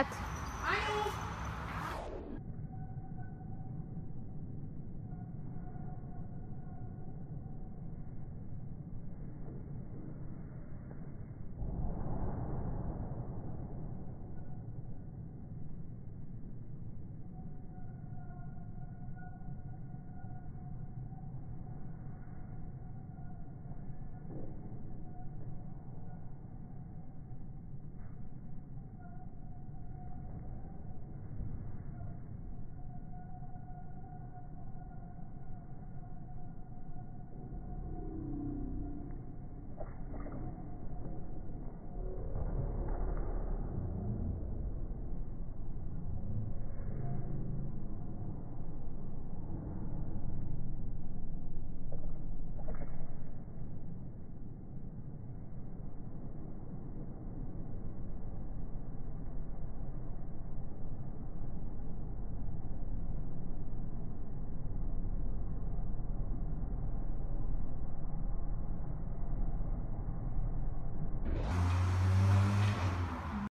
that? I know.